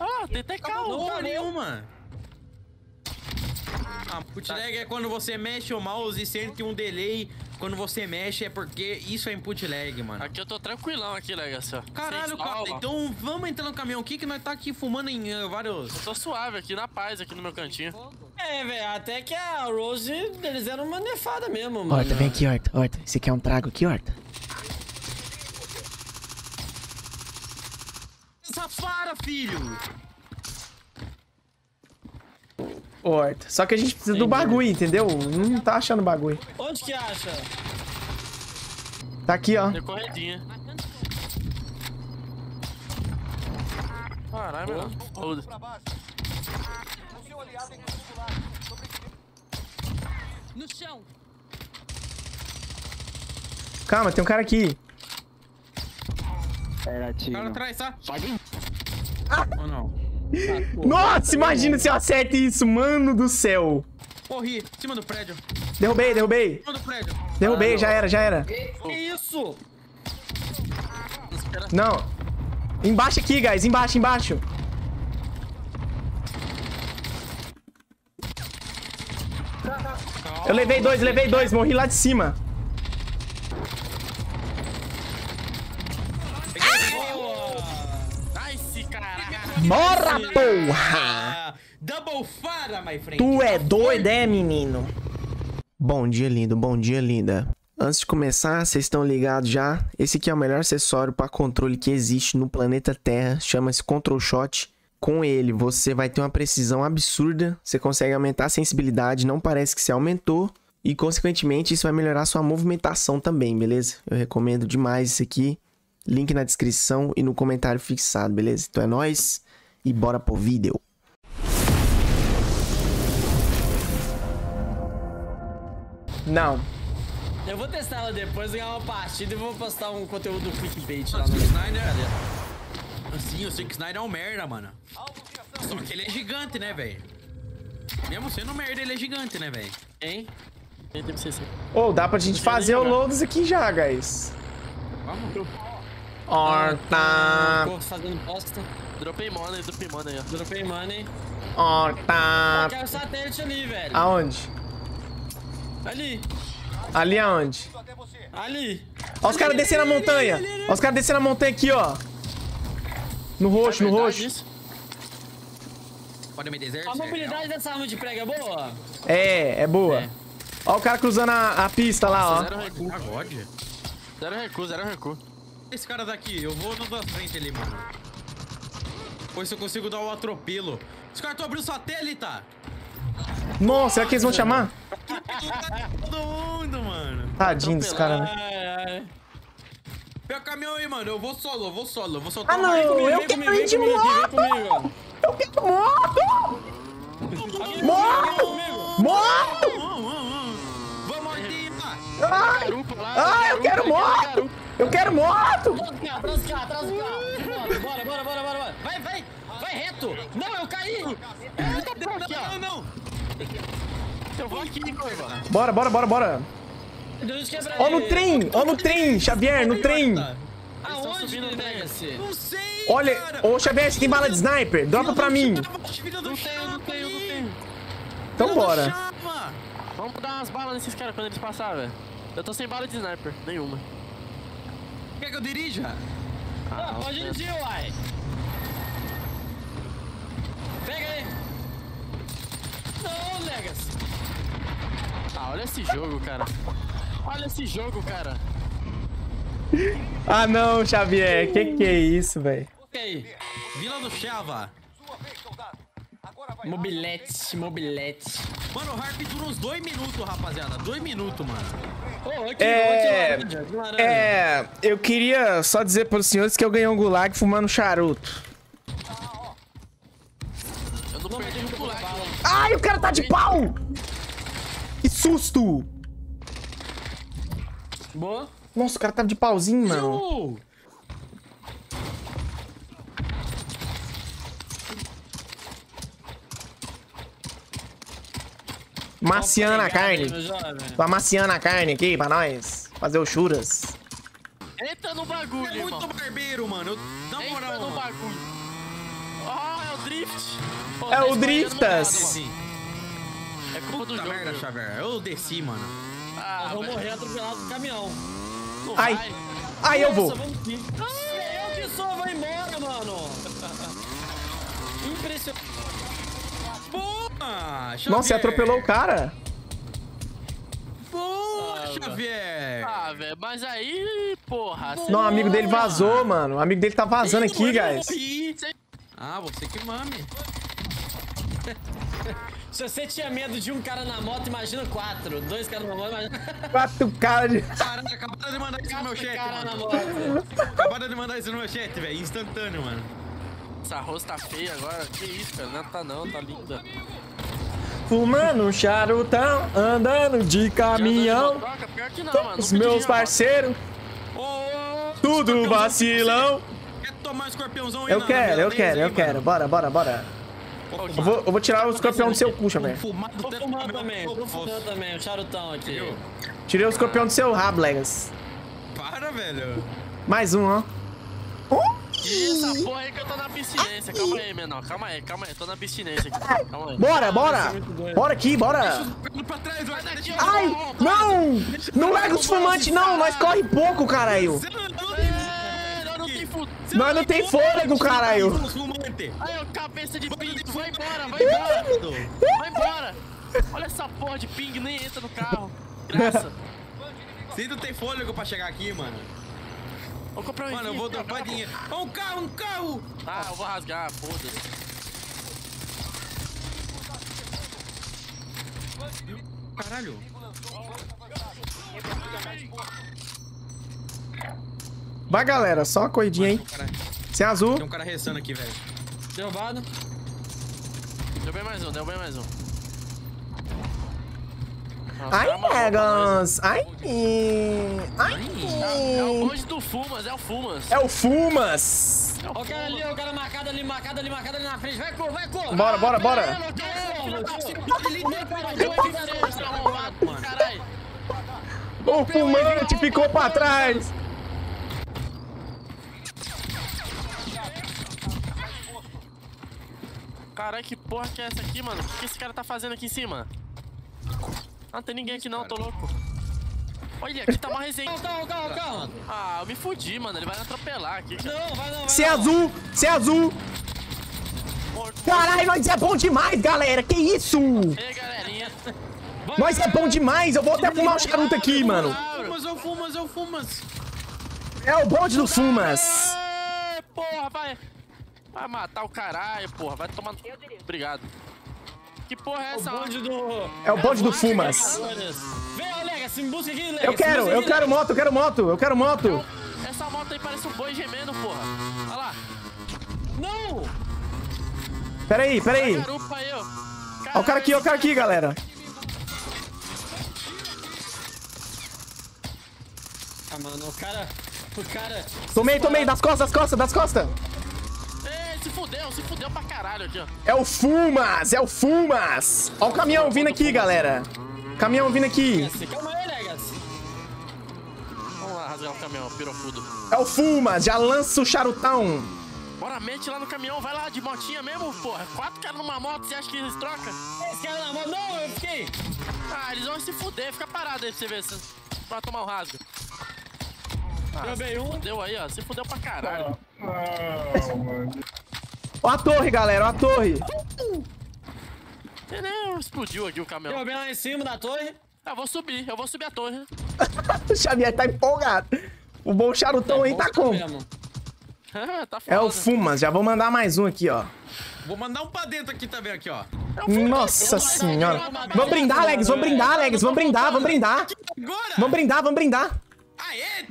Ah, tem até carro. Porra nenhuma. Ah, bootleg é quando você mexe o mouse e sente um delay. Quando você mexe é porque isso é input lag, mano. Aqui eu tô tranquilão aqui, Legacy, ó. Caralho, cara. Então vamos entrar no caminhão aqui que nós tá aqui fumando em uh, vários. Eu tô suave aqui, na paz, aqui no meu cantinho. É, velho, até que a Rose, eles eram uma nefada mesmo, mano. Horta, vem aqui, Horta. Horta, você quer um trago aqui, Horta? Safara, filho! Horta. Só que a gente precisa do bagulho, entendeu? Não tá achando bagulho. Onde que acha? Tá aqui, ó. Tem corredinha. Caralho, mano. Foda. No chão. Calma, tem um cara aqui. O cara atrás, tá? Ou não? Nossa, imagina se eu acerto isso, mano do céu. Corri, em cima do prédio. Derrubei, derrubei. Em cima do prédio. Derrubei, já era, já era. Que isso? Não. Embaixo aqui, guys. Embaixo, embaixo. Eu levei dois, levei dois. Morri lá de cima. Morra, porra! Double fara, my friend. Tu é doido, é, menino? Bom dia, lindo. Bom dia, linda. Antes de começar, vocês estão ligados já? Esse aqui é o melhor acessório para controle que existe no planeta Terra. Chama-se Control Shot. Com ele, você vai ter uma precisão absurda. Você consegue aumentar a sensibilidade. Não parece que se aumentou. E, consequentemente, isso vai melhorar sua movimentação também, beleza? Eu recomendo demais isso aqui. Link na descrição e no comentário fixado, beleza? Então é nóis e bora pro vídeo. Não. Eu vou testar ela depois, ganhar uma partida e vou postar um conteúdo clickbait lá o no... Snyder. Sim, eu sei que o Snyder é um merda, mano. Só que ele é gigante, né, velho? Mesmo sendo um merda, ele é gigante, né, velho? Hein? Tem TMCC. Ô, dá pra gente fazer o loads aqui já, guys. Vamos. Horta, Tô fazendo bosta. Dropei money, dropei money aí, ó. Dropei money. horta. Quero satélite ali, velho. Aonde? Ali. Ali aonde? Ali. Ó os caras descendo a montanha. Ó os caras descendo a montanha aqui, ó. No roxo, É no roxo. isso? Pode me dizer? A é mobilidade dessa arma de prega é boa? É, é boa. É. Ó o cara cruzando a, a pista lá, ó. Zero recuo. Zero recuo, zero recuo. Esse cara daqui, eu vou no da frente ali, mano. Pois se eu consigo dar o atropelo. Os caras estão abrindo satélite! Nossa, será que eles vão chamar? Todo mundo, mano. Tadinho desse cara, né? Ai, ai. Pega o caminhão aí, mano. Eu vou solo, eu vou solo. Eu vou soltar Ah, um não, raio. eu Vem quero comigo, ir vem de comigo moto! comigo. Eu quero moto! Moto! Moto! Vamos, Ordinha! Ai, ai, eu quero moto! Eu quero moto! Atrás do carro, atrás do carro, bora, bora. Reto. Não, eu caí. Não, não! Eu vou aqui, curva. Bora, bora, bora, bora. Ó no ele. trem, ó no trem, Xavier, no trem. Aonde, subindo no trem. Legacy? Não sei, Olha, ô Xavier, você tem bala de sniper? Dropa pra mim. Não tenho, não tenho, não tenho. Então bora. Vamos dar umas balas nesses caras quando eles passarem, velho. Eu tô sem bala de sniper, nenhuma. Quer que eu dirija? Ah, pode dirigir, uai. Pega aí. Não, Legacy. Ah, olha esse jogo, cara. Olha esse jogo, cara. Ah não, Xavier, que que é isso, velho? Ok. Vila do Chava. Mobilete, mobilete. Mano, o Harp dura uns dois minutos, rapaziada. Dois minutos, mano. Ô, aqui, É, aqui, laranja, laranja. É, eu queria só dizer pros senhores que eu ganhei um gulag fumando charuto. Ai, o cara tá de pau! Que susto! Boa. Nossa, o cara tava de pauzinho, mano. Oh! Maciando a carne. Meu jovem. Tô amaciando a carne aqui pra nós. Fazer o churras. Entra no bagulho, É irmão. muito barbeiro, mano. Eu- Na Entra moral, no mano. bagulho. Ah, drift. Pô, É tá o escorregando Driftas. molhado, Sim. mano. É culpa do jogo. merda, Xavier. Eu desci, mano. Ah, Eu vou morrer atropelado do caminhão. Ai. Aí eu vou. Aqui. Eu que sou, vai embora, mano. Impressionante. Boa! Xavier. Nossa, você atropelou o cara. Boa, Xavier! Ah, velho, mas aí, porra. Não, o amigo dele vazou, mano. O amigo dele tá vazando aqui, Eu não guys. Ah, você que mame. Se você tinha medo de um cara na moto, imagina quatro. Dois caras na moto, imagina Quatro caras de... Caralho, acabaram de mandar isso no meu chat, cara na mano. moto. Acabaram de mandar isso no meu chat, velho. Instantâneo, mano. Essa rosto tá feia agora. Que isso, cara? Não tá não, tá linda. Fumando um charutão, andando de caminhão. Troca, pior que não, mano. Os meus parceiros, tudo vacilão. Quer tomar escorpiãozão aí Eu quero, eu quero, aí, eu quero. mano? Bora, bora, bora. Eu vou, eu vou tirar o escorpião do seu cu. Fumado Tô fumando também, tô fumando também, o charutão aqui. Tirei o escorpião do seu rabo, Legas. Para, velho. Mais um, ó. Essa porra aí que eu tô na abstinência. Calma aí, menor. Calma aí, calma aí. Tô na abstinência aqui. Calma aí. Bora, bora. Bora aqui, bora. Ai, não. Não larga os fumantes, não. Nós corre pouco, caralho. É, Nós não tem fôlego, caralho. Fumantes. Aí, ó, cabeça de ping. Vai embora, vai embora. Vai embora. Olha essa porra de ping, nem entra no carro. Graça. Você não tem fôlego pra chegar aqui, mano. Vou comprar um Mano, eu vou dropar cara. dinheiro. Ó, um carro, um carro. Ah, eu vou rasgar, foda-se. Caralho. Vai, galera. Só uma um cara, Sem azul. tem um cara restando aqui, velho. Derrubado. Deu bem mais um, deu bem mais um. Nossa, Ai, Legas. Ai. Ai. mas- É o bonde do Fumas, é o Fumas. É o Fumas. É Ó o cara ali, o cara marcado ali, marcado ali, marcado ali na frente. Vai, cor, vai, cor. Bora, bora, bora. Caralho. O fumante ficou pra trás. Caralho, que porra que é essa aqui, mano? O que, que esse cara tá fazendo aqui em cima? Ah, não tem ninguém aqui não, tô louco. Olha, aqui tá uma resenha. Calma, calma, calma, calma. Ah, eu me fudi, mano. Ele vai me atropelar aqui. cara. Não, vai não, vai Sem não. azul. Sem azul. Caralho, nós é bom demais, galera. Que isso? Ei, galerinha. Nós é bom demais. Eu vou até fumar um charuto aqui, mano. Fumas, eu fumas, eu fumas. É o bonde do Fumas. Ei, porra, vai. Vai matar o caralho, porra. Vai tomar. Obrigado. Que porra é O essa? bonde do... É o bonde do Fumas. Vem, ó, Legacy, me busca aqui, Legacy. Eu quero, eu quero moto, eu quero moto, eu quero moto. Essa moto aí parece um boi gemendo, porra. Olha lá. Não! Pera aí, pera aí. Garupa aí, ó. Ó o cara aqui, ó o cara aqui, galera. Ah, mano, o cara... O cara... Tomei, tomei, das costas, das costas, das costas. Se fudeu, se fudeu pra caralho aqui, ó. É o Fumas, é o Fumas. Ó o caminhão vindo aqui, galera. Caminhão vindo aqui. Calma aí, Legacy. Vamos lá, rasgar o caminhão, pirofudo. É o Fumas, já lança o charutão. Bora, mete lá no caminhão, vai lá de motinha mesmo, porra. Quatro caras numa moto, você acha que eles trocam? Esse cara na mão... Não, eu fiquei... Ah, eles vão se fuder, fica parado aí pra você ver se. Pra tomar o rasgo. Derrubei um. Fudeu aí, ó. Se fudeu pra caralho. Ó a torre, galera, ó a torre. Entendeu? Explodiu aqui o caminhão. Derrubei lá em cima da torre. Eu vou subir, eu vou subir a torre. O Xavier tá empolgado. O bom charutão aí tá como? Mesmo. tá. É o Fumas, já vou mandar mais um aqui, ó. Vou mandar um pra dentro aqui também, aqui, ó. Nossa senhora. Vamos brindar, Alex, vamos brindar, Alex, vamos brindar, vamos brindar. Agora! Vamos brindar, vamos brindar. Aê!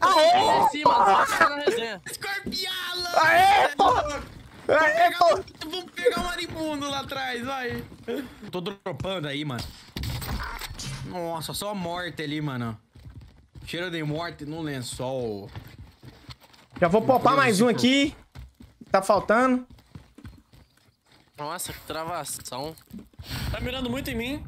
Aê! Tá na resenha. Escorpiala! Aê, porra! Aê, porra! Vamos pegar o maribundo lá atrás, vai. Tô dropando aí, mano. Nossa, só morte ali, mano. Cheiro de morte no lençol. Já vou popar mais um aqui. Tá faltando. Nossa, que travação. Tá mirando muito em mim.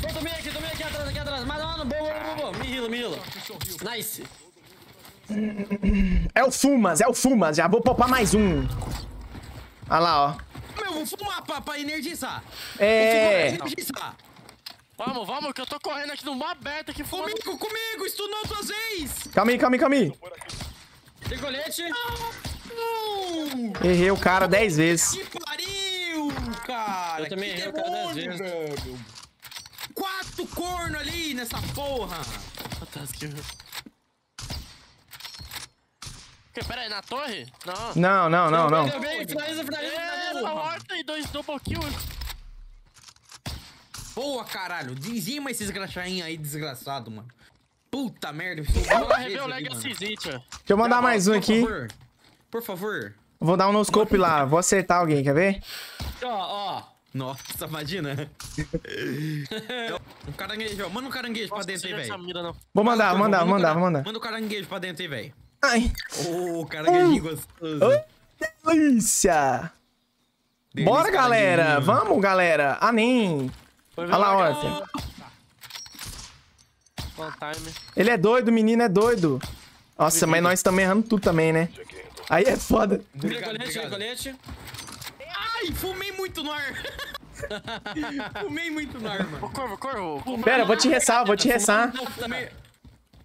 Pô, tomei aqui, tomei aqui atrás, aqui atrás. Mas, mano, boa, boa, boa, boa. Me heala, me heala. Nice. É o Fumas, é o Fumas. Já vou popar mais um. Olha lá, ó. Meu, vou fumar pra, pra energizar. É. Energizar. Vamos, vamos, que eu tô correndo aqui no mar aberto aqui fumando. Comigo, comigo, stunou duas vezes. Calma aí, calma aí, calma aí. Tem colete. Não. Errei o cara 10 vezes. Que pariu, cara. Eu também que errei o cara dez vezes. velho. Quatro corno ali nessa porra. Que, pera aí, na torre? Não. Não, não, não, não. Bem, finaliza, finaliza, É, na finaliza. horta e dois double kill. Boa, caralho. Dizima esses graxainhos aí, desgraçado, mano. Puta merda. eu o. Legacyzinho, tio. Deixa eu mandar mais um Por aqui. favor. Por favor. Vou dar um no scope lá. Vou acertar alguém, quer ver? Ó, ó. Nossa, imagina. um caranguejo, ó. Manda um caranguejo pra Nossa, dentro aí, velho. Vou mandar, vou mandar, vou mandar, vou mandar. Manda o caranguejo pra dentro aí, velho. Ai, Ô, caranguejinho gostoso. Ô, delícia. Delícia, Bora, galera. caranguejinho. Vamos, galera. Ah, nem. Foi ver Olha lá, o Orphan. One time. Ele é doido, o menino é doido. Nossa, mas nós estamos errando tudo também, né? Aí é foda. Tira Obrigado, colete, tira obrigado. colete. Ai, fumei muito no ar. fumei muito no ar, Ô, mano. Corvo, Corvo. Pera, eu vou te ressar, vou te ressar.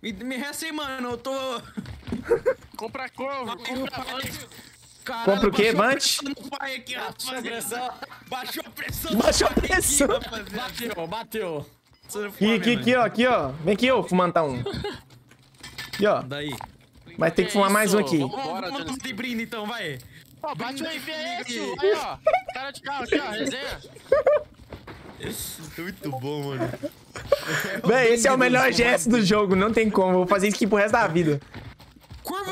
Me, me resta aí, mano. Eu tô... Compra Corvo, compra. Caralho, Compra o quê, aqui, Baixou a pressão. Baixou a pressão. Baixou a. Bateu, bateu. Aqui, aqui, aqui, ó, aqui, ó. Vem aqui, ô, fumanta um. Aqui, ó. Daí. Vai ter que fumar mais um aqui. Vamos Vamos, de brinde então, vai. Ó, bate o MVS, aí, ó. Cara de carro aqui, ó, resenha. Muito bom, mano. Véi, esse é o melhor gesto do jogo, não tem como. Vou fazer isso aqui pro resto da vida.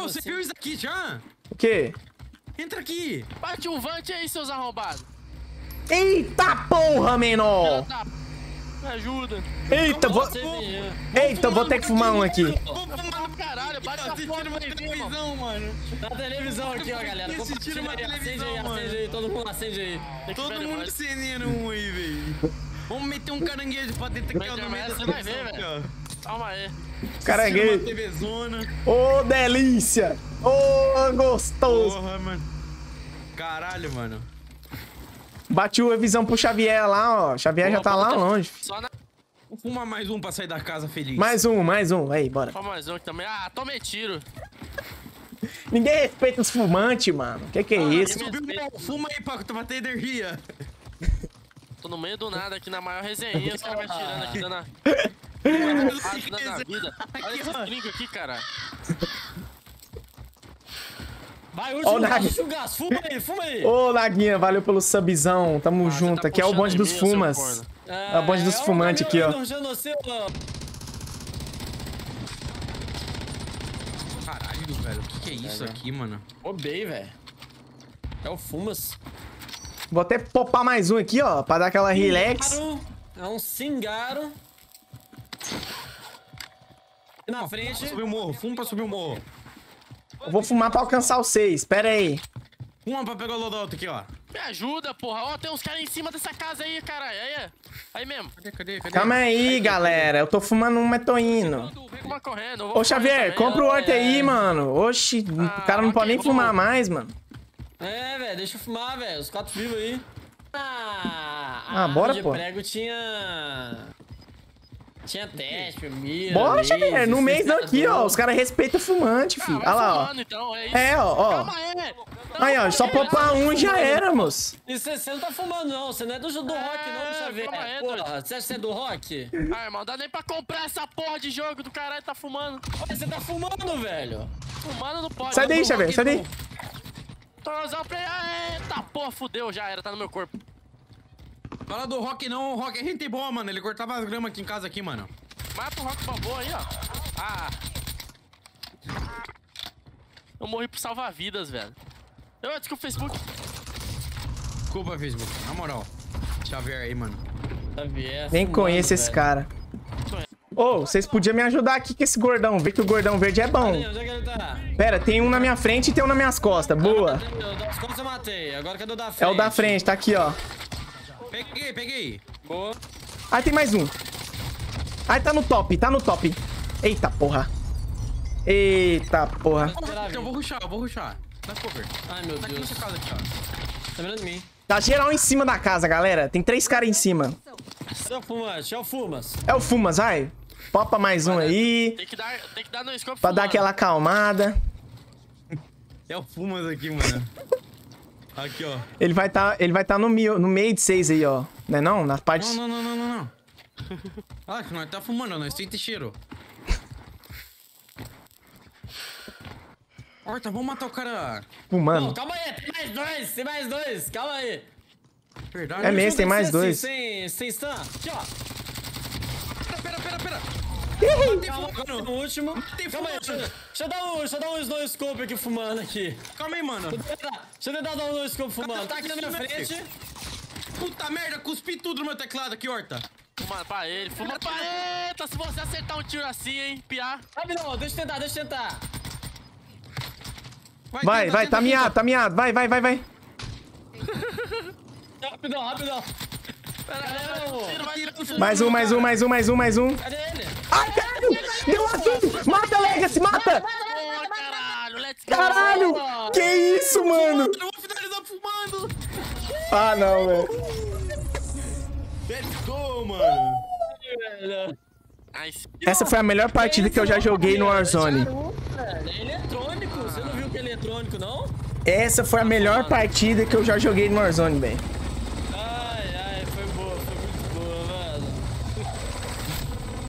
Curva, você viu isso aqui já? O quê? Entra aqui. Bate um Vante aí, seus arrombados. Eita porra, menor! Me ajuda. Eita, vou... Viu. Eita, vou ter que fumar um aqui. Vamos fumar no Caralho, bate essa Assistindo porra irmão. televisão, mano. Na televisão aqui, ó, galera. Assistindo uma televisão, aí, mano. acende aí. Todo mundo acende aí. Todo mundo acendendo um aí, velho. Vamos meter um caranguejo pra dentro aqui, ó, no meio da Você vai ver, televisão. Calma aí. Caranguejo. Assistindo uma TVzona. Ô, delícia! Ô, gostoso! Porra, mano. Caralho, mano. Bati a visão pro Xavier lá, ó. Xavier já tá lá longe. Só na. Vou fumar mais um pra sair da casa feliz. Mais um, mais um. Aí, bora. Só mais um aqui também. Ah, tomei tiro. Ninguém respeita os fumantes, mano. Que que é isso? Subiu, fuma aí pra, pra ter energia. Tô no meio do nada aqui na maior resenha, os caras me atirando aqui, dando a... Vida. Olha esse trinco aqui, cara. Vai, Ó, último o gás, Nag. gás. Fuma aí, fuma aí. Ô, Laguinha, valeu pelo subzão. Tamo Ah, você junto. tá aqui é o bonde dos fumas. corno. É, a bonde dos ó, o fumantes aqui, ó. Caralho, velho. O que, que é isso É, aqui, mano? Roubei, velho. É o Fumas. Vou até popar mais um aqui, ó. Pra dar aquela relax. Singaro. É um Singaro. Na frente. Subir o morro, fuma pra subir o morro. Eu vou fumar pra alcançar os seis. Pera aí. Fuma pra pegar o lodoto aqui, ó. Me ajuda, porra. Ó, tem uns caras em cima dessa casa aí, caralho. Aí, aí mesmo. Cadê, cadê, cadê? Calma aí, galera. Eu tô fumando um, correndo. eu vou Ô, Xavier, compra o horta aí, mano. Oxi, o cara não ok, pode nem fumar mais, mano. É, velho, deixa eu fumar, velho. Os quatro vivos aí. Ah, Ah, bora, de pô. prego tinha. Tinha teste, mira. Bora, Xavier. No mês aqui, ó. Os caras respeitam o fumante, Ah, filho. Olha lá, ó. então, é. É, ó, ó. Calma aí. Aí, ó, só popar um e já era, moço. E você não tá fumando, não. Você não é do, do rock, não, É, Xavier. Porra, você acha que você é do rock? Ah, irmão, dá nem pra comprar essa porra de jogo do caralho, tá fumando. Olha, você tá fumando, velho. Fumando não pode. Sai daí, Xavier, sai daí. Tô usando o play. Eita porra, fudeu, já era, tá no meu corpo. Fala do Rock não, o Rock é gente boa, mano. Ele cortava as gramas aqui em casa aqui, mano. Mata o Rock Balboa aí, ó. Ah. Eu morri por salvar vidas, velho. Eu acho que o Facebook. Desculpa, Facebook. Na moral. Xavier aí, mano. Xavier. Nem fumando, conheço esse velho. cara. Ô, vocês podiam me ajudar aqui com esse gordão. Vê que o gordão verde é bom. Cadê? Onde é que ele tá? Pera, tem um na minha frente e tem um nas minhas costas. Boa. O das costas eu matei. Agora cadê o da frente? É o da frente, tá aqui, ó. Peguei, peguei. Boa. Aí tem mais um. Aí tá no top, tá no top. Eita porra. Eita porra. Eu vou ruxar, eu vou ruxar. Dá cover. Ai, meu Tá aqui Deus. nessa casa aqui, ó. Tá mirando em mim. Tá geral em cima da casa, galera. Tem três caras em cima. Cadê o Fumas? É o Fumas. É o Fumas, vai. Popa mais um aí. Tem que dar, tem que dar no scope Pra dar fumando. aquela acalmada. É o Fumas aqui, mano. Aqui, ó. Ele vai tá, ele vai tá no, meio, no meio de seis aí, ó. Não é não? Na parte... Não, não, não, não, não, não. Ah, que nós tá fumando, nós sente cheiro. Horta, vamos matar o cara. Não, Fumando. calma aí. Tem mais dois. Tem mais dois. Calma aí. Verdade. É mesmo, tem mais Assim, dois. Sem, sem stun. Aqui, ó. Pera, pera, pera. Calma, no último. Tem Calma aí. fumando. Deixa, deixa eu dar um, deixa eu dar um snow scope aqui fumando aqui. Calma aí, mano. Deixa eu tentar- deixa eu tentar dar um snow scope fumando. Tá aqui na minha frente. Puta merda, cuspi tudo no meu teclado aqui, Horta. Fuma pra ele, fuma pra Eita, se você acertar um tiro assim, hein, piá. Rapidão, deixa eu tentar, deixa eu tentar. Vai, tenta, vai, tenta, tá miado, tá miado. Vai, vai, vai, vai. Rapidão, rapidão. Pera vai, vai. Mais um, mais um, mais um, mais um, mais um. Cadê ele? Caralho! Deu azul! Mata, Legacy, mata! Caralho, let's go. Caralho! Que isso, mano? Eu vou finalizar fumando. Ah, não, velho. Let's go, mano. Essa foi a melhor partida que eu já joguei no Warzone. É eletrônico, você não viu que é eletrônico, não? Essa foi a melhor partida que eu já joguei no Warzone, velho.